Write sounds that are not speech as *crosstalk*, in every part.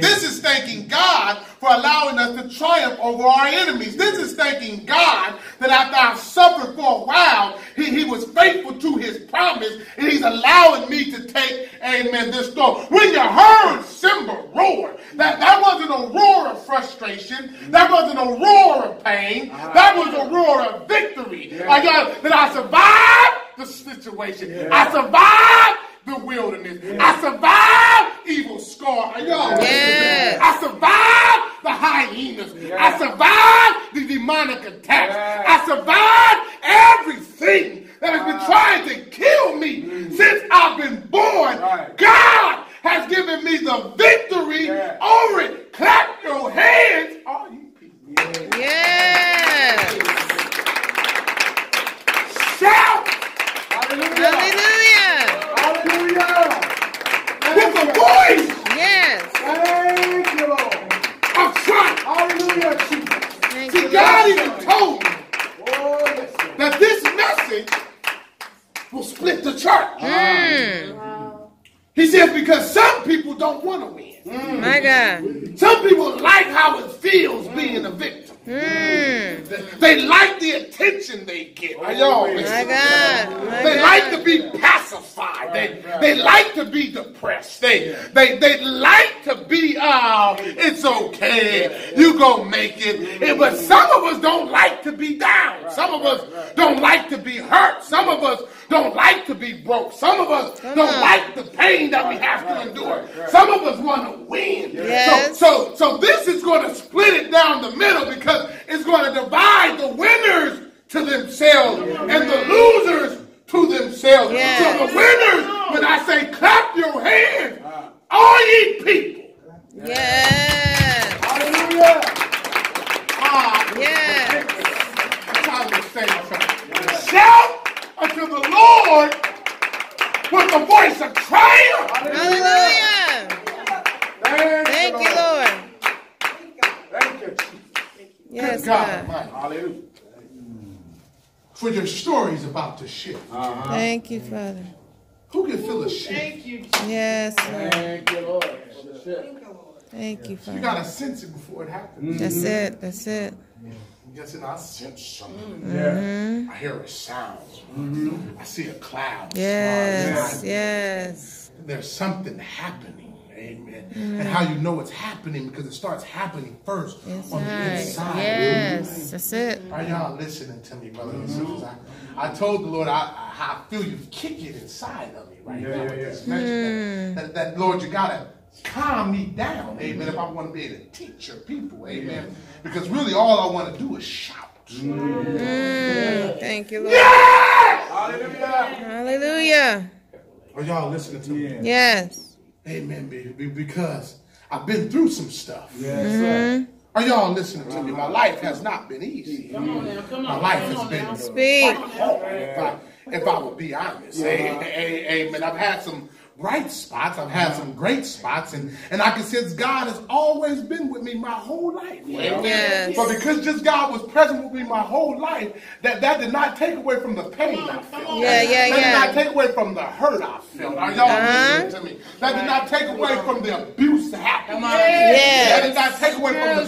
This is thanking God for allowing us to triumph over our enemies. This is thanking God that after I've suffered for a while, he, he was faithful to his promise and he's allowing me to take, amen, this storm. When you heard Simba roar, that, that wasn't a roar of frustration. That wasn't a roar of pain. That was a roar of victory. I got, uh, that I survived the situation. I survived the wilderness. I survived evil scar. Y'all, Yes. I survived the hyenas. I survived the demonic attacks. I survived everything that has been trying to kill me since I've been born. Right. God has given me the victory Yeah. over it. Clap your hands, all you people. Yes. Shout Hallelujah. Hallelujah. Hallelujah. with a voice Yes. Thank you, Lord. of triumph. Hallelujah, Jesus. Thank See, you, God Lord. even told me Oh, yes, Lord. that this message will split the church. Mm. He says because some people don't want to win. My God. Some people like how it feels being a victim. Mm. They like the attention they get. Are y'all My? God. My They God. like to be pacified. They they like to be depressed. They they they like to be uh it's okay. You gonna make it. But some of us don't like to be down. Some of us don't like to be hurt. Some of us don't like to be broke. Some of us don't on. like the pain that we have to endure. Some of us want to win. Yes. So so so this is going to split it down the middle because it's going to divide the winners to themselves and the losers to themselves. Yes. So the winners, when I say clap your hands, all ye people. Yes. Hallelujah. Ah, Yes. I'm trying to say. Shout unto the Lord with the voice of triumph. Hallelujah. Thank, Thank you, Lord. Thank you. Yes, God God. Hallelujah. For your story's about to shift. Uh-huh. Thank you, Father. Who can feel a shift? Thank you. Jesus. Yes, Lord. Thank you, Lord. for the shift. Thank you, You Father. You gotta sense it before it happens. That's mm-hmm. it. That's it. Mm-hmm. Yes, and I sense something. Mm-hmm. Yeah. I hear a sound. I see a cloud. Yes. Yes. There's something happening. Amen. And how you know it's happening because it starts happening first on the Inside. inside. Yes. That's it. Are y'all listening to me, brothers and sisters? I, I told the Lord I, I, how I feel you kick it inside of me right Yeah, now. yeah, yeah. this message. That, hmm. that, that, Lord, you gotta calm me down, amen. If I want to be able to teach your people, amen. Because really, all I want to do is shout. Mm, hmm. thank you, Lord. Hallelujah. Hallelujah. Are y'all listening to me? Yes. Amen, baby. Because I've been through some stuff. Yes, sir. Mm-hmm. Are y'all listening to me? My life has not been easy. Come on now, come My life come has on been now. Speak. hard, if I, if I would be honest. A- a- Amen. I've had some bright spots. I've had some great spots. And, and I can sense God has always been with me my whole life. Amen. Yes. But because just God was present with me my whole life, that, that did not take away from the pain I felt. Yeah, yeah, That did not take away from the hurt I felt. Are y'all Uh-huh. listening to me? That did not take away from the abuse that happened. Yes. That did not take away from the scars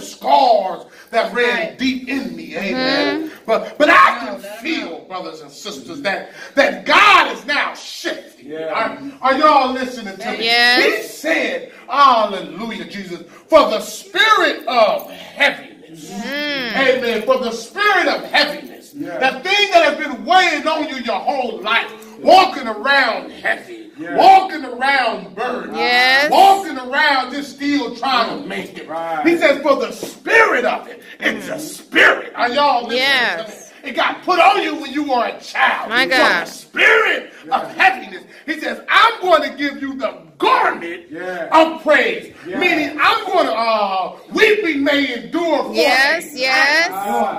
that ran deep in me. Amen. But but I can feel, brothers and sisters, that that God is now shifting. Yeah. Are, are y'all listening to me? Yes. He said, Hallelujah, Jesus, for the spirit of heaviness. Amen. For the spirit of heaviness. Yeah. That thing that has been weighing on you your whole life, walking around heavy, Yeah. walking around burdened, Yes. walking around just still trying to make it. Right. He says, for the spirit of it, it's a spirit. Are y'all listening Yes. to? It got put on you when you were a child. My For God. the spirit of heaviness. He says, I'm going to give you the garment Yeah. of praise. Yeah. Meaning, I'm going to, uh, weeping may endure for Yes. a night, Yes.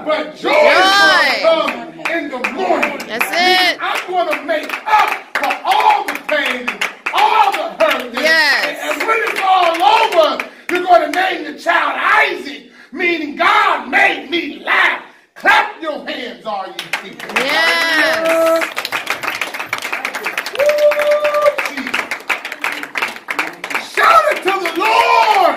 But joy, Joy. is going to come in the morning. That's Meaning, it. I'm going to make up for all the pain and all the hurt. And- Yes. And, and when it's all over, you're going to name the child Isaac, meaning God made me laugh. Clap your hands, all you people. Yes. Woo, Jesus. Shout it to the Lord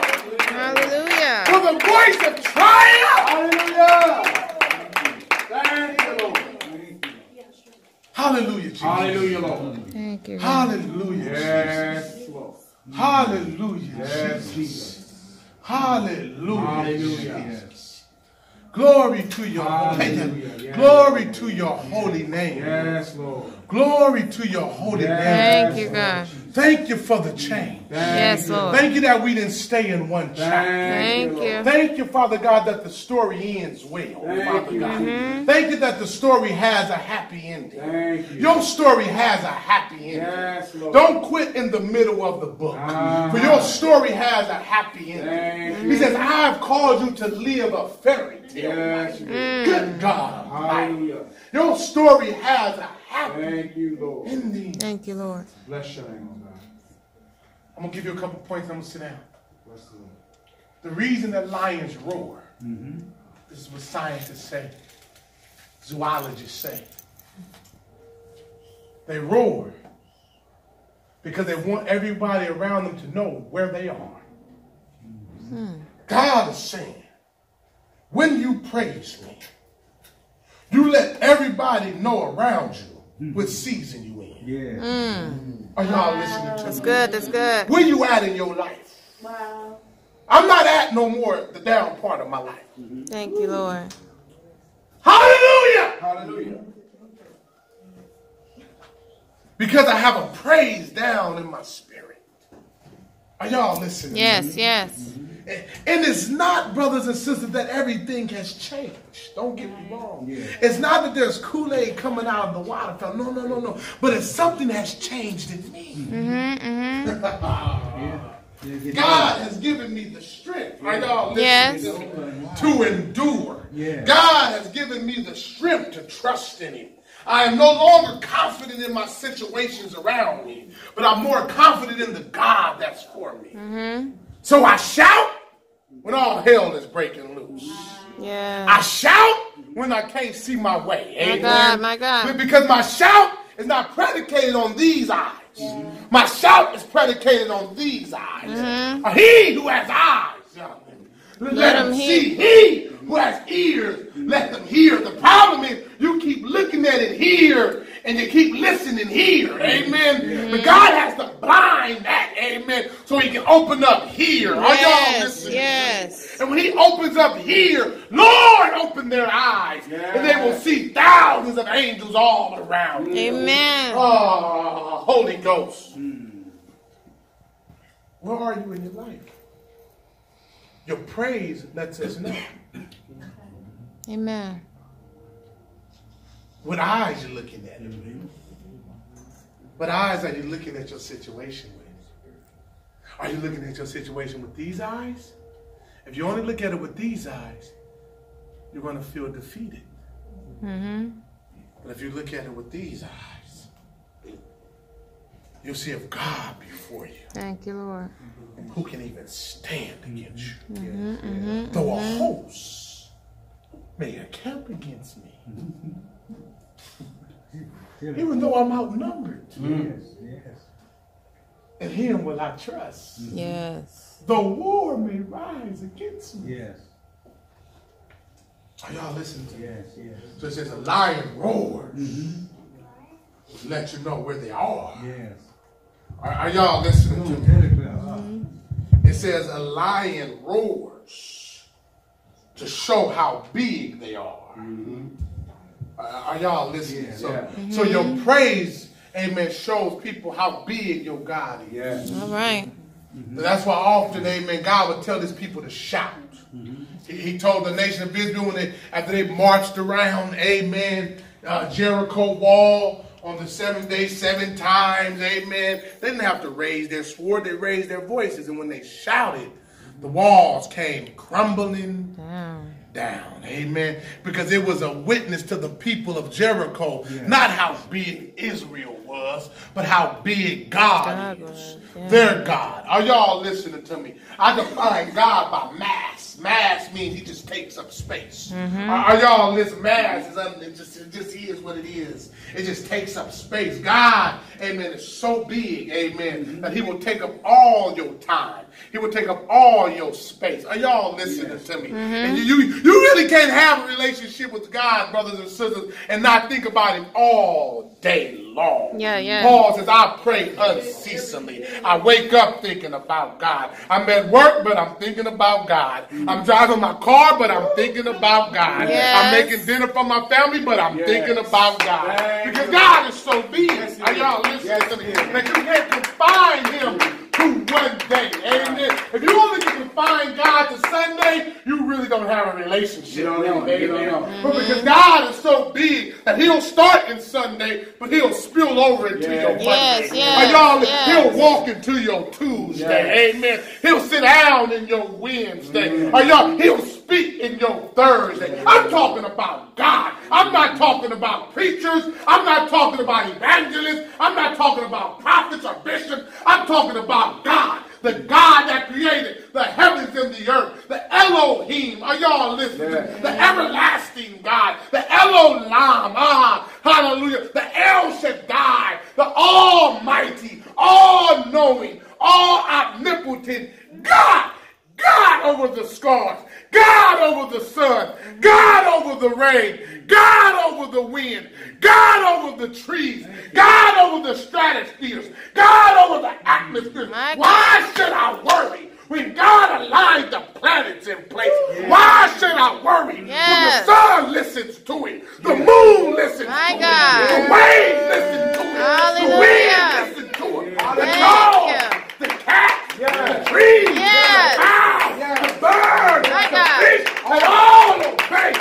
Hallelujah, Thank you. Hallelujah. Yes, Lord. Hallelujah. Yes, Jesus. Jesus. Hallelujah. Hallelujah. Jesus. Glory to your holy Hallelujah. Yes. Glory to your holy name. Yes, Lord. Glory to your holy Yes. name. Thank you, God. Thank you for the change. Yes, Lord. Thank you that we didn't stay in one chapter. Thank Lord. you. Thank you, Father God, that the story ends well, Thank Father you, God. Mm-hmm. Thank you that the story has a happy ending. Thank you. Your story has a happy ending. Yes, Lord. Don't quit in the middle of the book. Uh-huh. For your story has a happy ending. Thank He says, I have called you to live a fairy tale. Yes, you. Good God. Almighty. Hallelujah. Your story has a happy Thank you, Lord. ending. Thank you, Lord. Bless your name, God. I'm going to give you a couple points. I'm going to sit down. Bless the Lord. The reason that lions roar, Mm-hmm. this is what scientists say, zoologists say. They roar because they want everybody around them to know where they are. God is saying, when you praise me, you let everybody know around you Mm-hmm. what season you in. Yeah. Mm. Are y'all listening to That's me? good. That's good. Where you at in your life? Wow. I'm not at no more the down part of my life. Mm-hmm. Thank you, Lord. Hallelujah! Hallelujah. Because I have a praise down in my spirit. Are y'all listening? Yes, yes. Mm-hmm. And it's not, brothers and sisters, that everything has changed. Don't get me wrong. Yeah. It's not that there's Kool-Aid coming out of the water fountain. No, no, no, no. But it's something has changed in me. Mm-hmm, *laughs* mm-hmm. God has given me the strength. Are y'all Yes. to endure. Yeah. God has given me the strength to trust in Him. I am no longer confident in my situations around me, but I'm more confident in the God that's for me. Mm-hmm. So I shout when all hell is breaking loose. Yeah. I shout when I can't see my way. My Amen. God, my God. Because my shout is not predicated on these eyes. My shout is predicated on these eyes. Uh, He who has eyes, let, him him see. He who has ears, let them hear. The problem is you keep looking at it here and you keep listening here. Amen. But God has to blind that. Amen. So he can open up here. Are y'all listening? yes. And when he opens up here, Lord, open their eyes. And they will see thousands of angels all around. them. Amen. Oh, Holy Ghost. Hmm. Where are you in your life? Your praise lets us know. Amen. What eyes you're looking at. What eyes are you looking at your situation with? Are you looking at your situation with these eyes? If you only look at it with these eyes, you're going to feel defeated. Mm-hmm. But if you look at it with these eyes, you'll see if God before you. Thank you, Lord. Who can even stand against you? Mm-hmm, Though a host may encamp against me, even though I'm outnumbered, mm-hmm. Yes, yes. in Him will I trust. Mm-hmm. Yes. Though war may rise against me. Yes, Are y'all listening to me? yes, yes. So it says a lion roars. Mm-hmm. to Let you know where they are. Yes. Are, are y'all listening to me? Very clear. It says a lion roars to show how big they are. Uh, Uh, are y'all listening? Yeah, so, yeah. Mm-hmm. so your praise, amen, shows people how big your God is. Yes. All right. That's why often, amen, God would tell his people to shout. Mm-hmm. He, he told the nation of Israel when they, after they marched around, amen, uh, Jericho wall on the seventh day, seven times, amen. They didn't have to raise their sword, they raised their voices. And when they shouted, the walls came crumbling Down. Down. Amen. Because it was a witness to the people of Jericho, not how big Israel was, but how big God, God is. yeah. Their God. Are y'all listening to me? I define God by mass. Mass means he just takes up space. Mm-hmm. Are, y'all listening? Mass is un- it just it just is what it is. It just takes up space. God, amen, is so big, amen, that he will take up all your time. He will take up all your space. Are y'all listening to me? And you, you, you really can't have a relationship with God, brothers and sisters, and not think about him all day long. Yeah, yeah. Paul says, I pray unceasingly. I wake up thinking about God. I'm at work, but I'm thinking about God. I'm driving my car, but I'm thinking about God. Yes. I'm making dinner for my family, but I'm Yes. thinking about God. Thank Because you. God is so big. Yes, Are y'all listening Yes, to me? he is. That you can't confine him to one day. Amen. If you only can confine God to Sunday, you really don't have a relationship. You don't know. him. You don't Amen. know. But because God is so big that he'll start in Sunday, but he'll spill over into Yeah. your Monday. Yes, yes, Are y'all, yes. he'll walk into your Tuesday. Yes. Amen. He'll sit down in your Wednesday. Mm-hmm. Are y'all, he'll speak in your Thursday. I'm talking about God. I'm not talking about preachers. I'm not talking about evangelists. I'm not talking about prophets or bishops. I'm talking about God. The God that created the heavens and the earth. The Elohim. Are y'all listening? Yeah. The everlasting God. The Elohim. Ah, hallelujah. The El Shaddai. The Almighty. All knowing. All omnipotent. God. God over the scars. God over the sun. God over the rain. God over the wind. God over the trees. God over the stratospheres. God over the atmosphere. Why should I worry? When God aligned the planets in place, why should I worry? Yes. When the sun listens to it, the moon listens My to God. it, the waves listen to it, Hallelujah. the wind listens to it, the Thank dogs, you. the cats, Yes. the trees, Yes. the cows, Yes. the birds, My the God. fish, they all obey.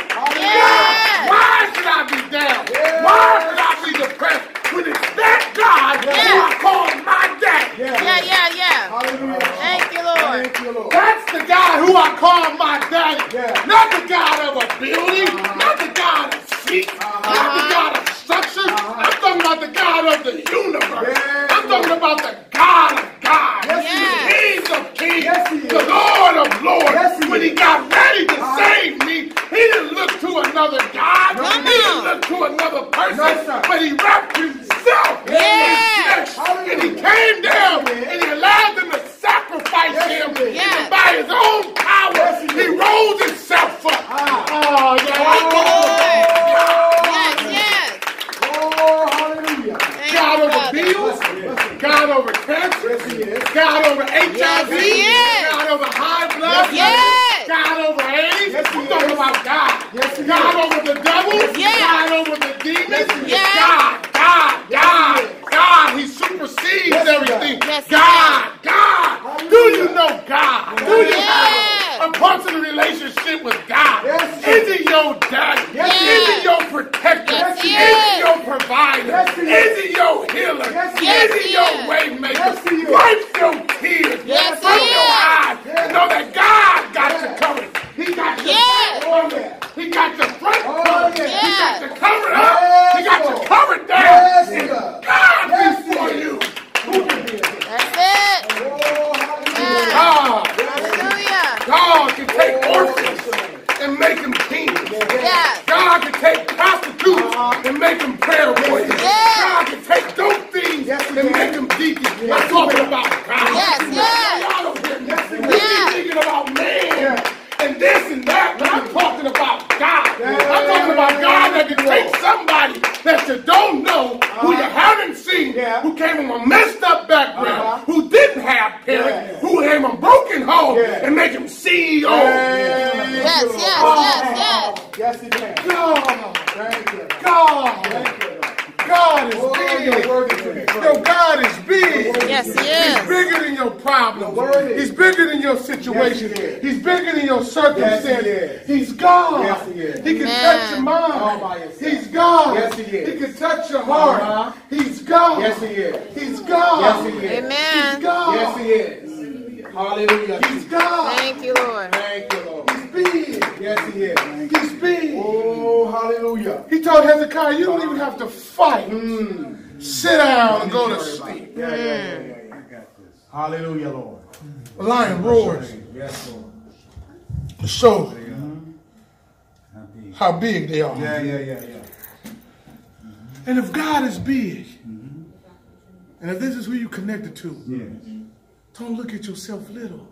Yes. Why should I be down? Yes. Why should I be depressed when it's that God Yes. who I call my daddy? Yeah, yeah, yeah. Hallelujah. Thank you, Lord. Thank you, Lord. That's the God who I call my daddy. Yeah. Not the God of a building, not the God of seats, not the Uh-huh. God of structure. I'm talking about the God of the universe. Yes, I'm talking about the God of God, Yes, he the is. King of kings, Yes, he the is. Lord of lords. Yes, he when he is. got ready to Uh-huh. save me, he didn't look to another God. Come he didn't on. look to another person, No, sir. but he wrapped himself in Yes. his flesh. And he came down Yes, he and he allowed them to sacrifice Yes, him. he did. Yes. And by his own power, Yes, he he did. rose himself up. Ah. Oh, yeah. Yes, yes. Oh, hallelujah. Thank God you, over Father. bills, God over cancer, Yes, he is. God over HIV, Yes, he is. God over high blood, Yes. God over AIDS. Yes, he I'm talking is. about God. Yes, he God is. over the devil, Yes. God over the demons, Yes, he is. Yes. God, God, God, he. God. He supersedes Yes, everything. Yes, he God, God. Hallelujah. Do you know God? Do you Yes. have a personal relationship with God? Yes, he Is he your daddy? Yes, he Is is. he your protector? Yes, he is he is. your provider? Yes, he is he your healer? Yes, he is. is your he is. way maker? Yes, he is. Wipe your tears Yes, from he your is. eyes and know that God got you covered. He got you Yes. covered. Oh. He got your front Oh, covered. yeah. He got you covered up. Yes, he got you covered down. Yes, And God Yes, before he is. you. Who can be against? That's it. Oh, hallelujah. God, Hallelujah. God can take Oh, orphans and make them kings. Yes. God can take prostitutes Uh-huh. and make them prayer warriors. Yes. God can take dope thieves Yes, he and can. make them deacons. Yes, I'm he talking can. about God. Yes, yes. Y'all don't hear me. Yes, he We can. be Yes. thinking about man Yeah. and this and that, but I'm talking about God. Yeah. I'm talking about God that can take somebody that you don't know, who you haven't seen, Yeah. who came from a messed up background, Uh-huh. who didn't have parents, Yeah. who came from a broken home, Yeah. and make him CEO. Thank Yes, you, yes, Lord. yes, yes. Yes, he can. God, Thank you. God, Thank you, God is Oh, big. you're worthy to be Yo, praised. God is big. Yes, he He's is. bigger than your problems. He's bigger than your situation. Yes, he is. He's bigger than your circumstance. Yes, he is. He's God. Yes, he is. He can Amen. touch your mind. All by himself. He's God. Yes, he is. He can touch your heart. Uh-huh. He's God. Yes, he is. He's God. Yes, he is. He's Amen. God. Yes, he is. Hallelujah. He's God. Thank you, Lord. Thank you, Lord. He's big. Yes, he is. He's big. Oh, hallelujah. He told Hezekiah, you don't even have to fight. Mm. Sit down and go to sleep. Yeah, yeah, yeah, yeah, yeah. Hallelujah, Lord. The lion roars Yes, Lord. to show how big they are. Yeah, yeah, yeah, yeah. Mm-hmm. And if God is big, and if this is who you connected to, Yes. don't look at yourself little.